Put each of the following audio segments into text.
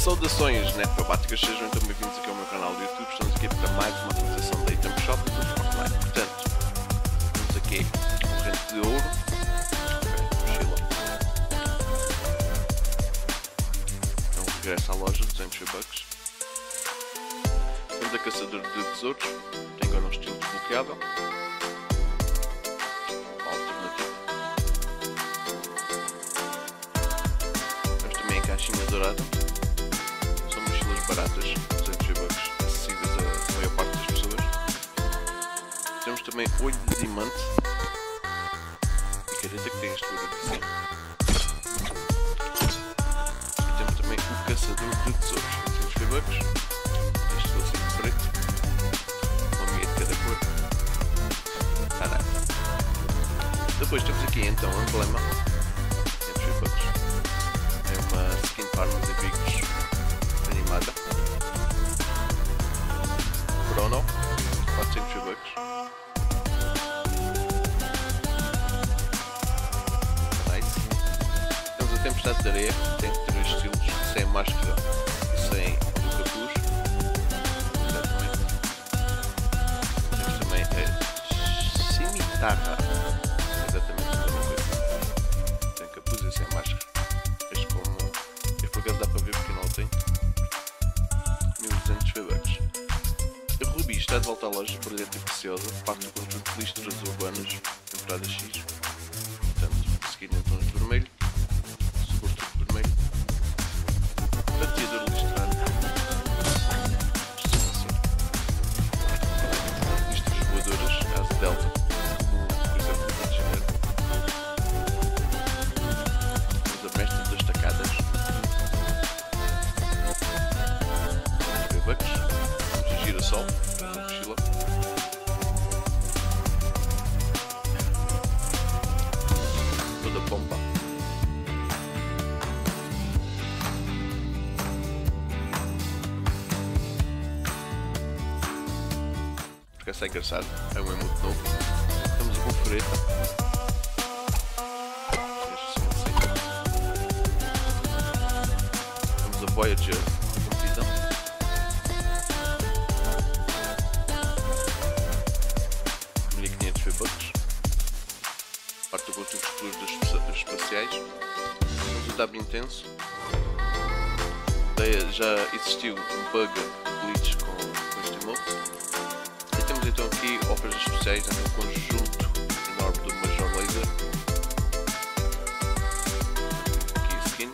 Saudações necrobáticas, sejam então bem-vindos aqui ao meu canal do YouTube. Estamos aqui para mais uma atualização da Item Shop do Fortnite. Portanto, temos aqui corrente de ouro. Então, regresso à loja, 200 V-Bucks. Temos a caçador de tesouros, tem agora um estilo desbloqueável. Caixinha dourada. Baratas, 200 V-Bucks, acessíveis à maior parte das pessoas. Temos também olho de diamante. E careta que tem este barulho assim. E temos também o caçador de tesouros, 200 V-Bucks. Este docinho preto. Uma meia de cada cor. Caraca. Depois temos aqui então o emblema. De Areia, tem três estilos, sem máscara sem capuz. Exatamente. Temos também a Cimitarra, exatamente a mesma. Sem capuz e sem máscara. Este como. Este por acaso dá para ver porque não tenho. 1200 V-Bucks. Ruby está de volta à loja brilhante e preciosa, parte do conjunto de listras urbanas, temporada X. Essa é engraçado, é um emote novo. Temos a bufareta. Este sim, sim. Temos a Voyager. Mil e quinhentos V-Bucks. Parte do de futuros dos espa- espaciais. Temos o W intenso. Já existiu um bug de glitch com, com este emote. E ofertas especiais, então, um conjunto enorme do Major Laser. Aqui a skin.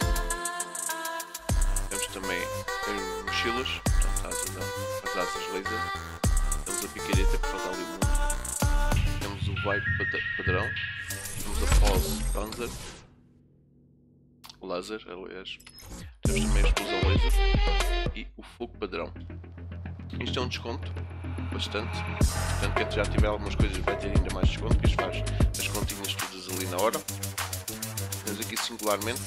Temos também as mochilas, portanto, as asas laser. Temos a picareta que faz ali o mundo. Temos o vibe pad- padrão. Temos a pose panzer. Laser, aliás. Temos também a explosão laser. E o fogo padrão. Isto é um desconto. Bastante. Portanto, quem já tiver algumas coisas vai ter ainda mais desconto, que isto faz as continhas todas ali na hora. Temos aqui singularmente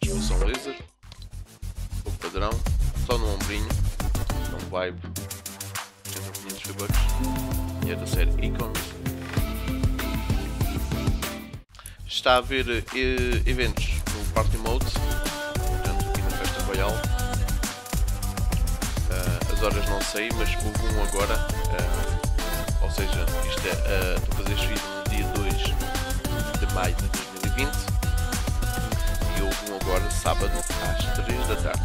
explosão laser, fogo padrão, só no ombrinho, então vibe, 500 V-Bucks, e é da série Icon. Está a haver eh, eventos no Party Mode, horas não sei, mas houve um agora, ah, ou seja, isto é, estou a fazer este vídeo no dia 2 de maio de 2020 e houve um agora sábado às 3 da tarde.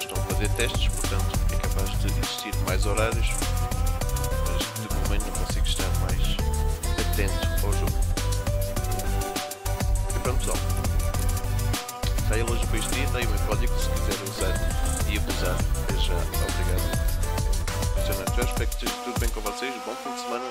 Estão a fazer testes, portanto é capaz de existir mais horários, mas de momento não consigo estar mais atento Está aí a loja para este dia, está aí o meu código se quiserem usar e abusar. Seja obrigado. Espero que esteja tudo bem com vocês. Bom fim de semana,